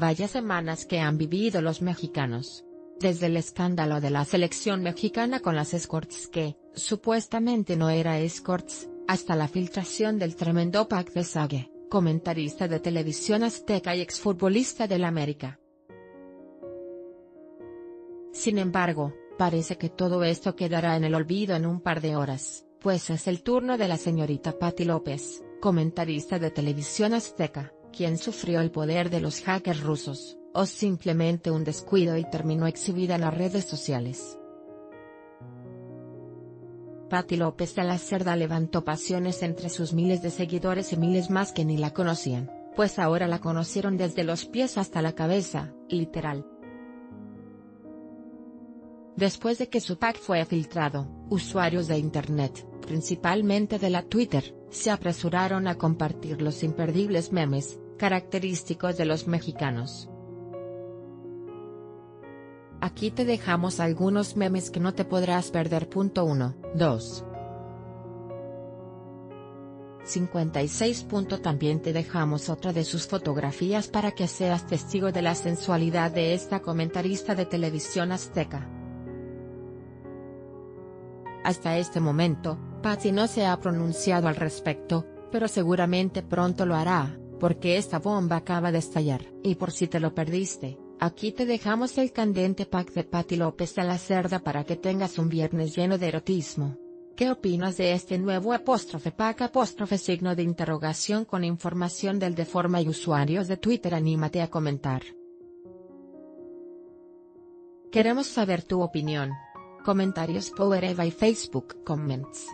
Vaya semanas que han vivido los mexicanos. Desde el escándalo de la selección mexicana con las escorts que, supuestamente no era escorts, hasta la filtración del tremendo pack de Sage, comentarista de televisión azteca y exfutbolista del América. Sin embargo, parece que todo esto quedará en el olvido en un par de horas, pues es el turno de la señorita Patti López, comentarista de televisión azteca, quien sufrió el poder de los hackers rusos, o simplemente un descuido y terminó exhibida en las redes sociales. Patti López de la Cerda levantó pasiones entre sus miles de seguidores y miles más que ni la conocían, pues ahora la conocieron desde los pies hasta la cabeza, literal. Después de que su pack fue filtrado, usuarios de Internet, principalmente de la Twitter, se apresuraron a compartir los imperdibles memes, característicos de los mexicanos. Aquí te dejamos algunos memes que no te podrás perder. 1, 2. 56. También te dejamos otra de sus fotografías para que seas testigo de la sensualidad de esta comentarista de televisión azteca. Hasta este momento, Patsy no se ha pronunciado al respecto, pero seguramente pronto lo hará, porque esta bomba acaba de estallar. Y por si te lo perdiste, aquí te dejamos el candente pack de Patti López a la cerda para que tengas un viernes lleno de erotismo. ¿Qué opinas de este nuevo apóstrofe pack apóstrofe signo de interrogación con información del de forma y usuarios de Twitter? Anímate a comentar. Queremos saber tu opinión. Comentarios Power Eva y Facebook Comments.